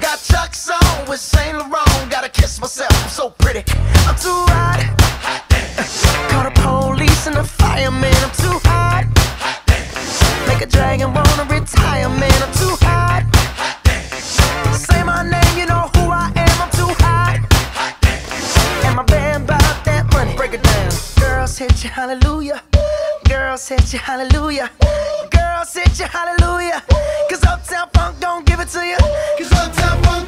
Got Chuck's on with Saint Laurent. Gotta kiss myself, I'm so pretty. I'm too hot. Call the police and the fireman. I'm too hot. Make a dragon wanna retire, man. I'm too hot. Say my name, you know who I am. I'm too hot. And my band bought that money. Break it down. Girls hit you, hallelujah. Girls hit you, hallelujah. Girls hit you, hallelujah. Cause Uptown Funk don't give it to you. Cause Uptown Funk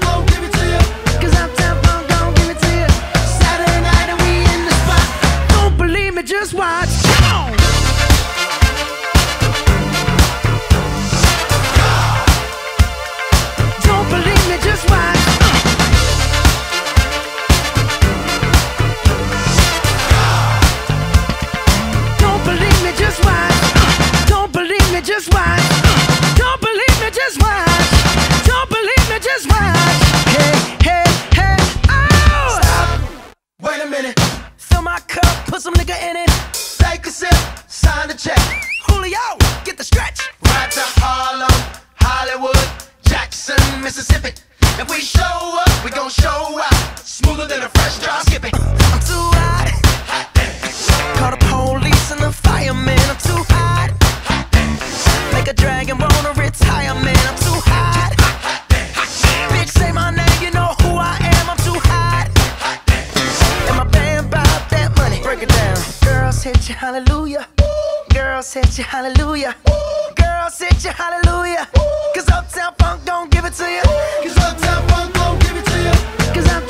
put some nigga in it. Take a sip, sign the check. Julio, get the stretch. Right to Harlem, Hollywood, Jackson, Mississippi. If we show up, we gon' show out. Smoother than a fresh drop. You, hallelujah. Girls hit you, hallelujah. Girls hit you, hallelujah. Cause Uptown Funk don't give it to you. Cause Uptown Funk don't give it to you. Cause Uptown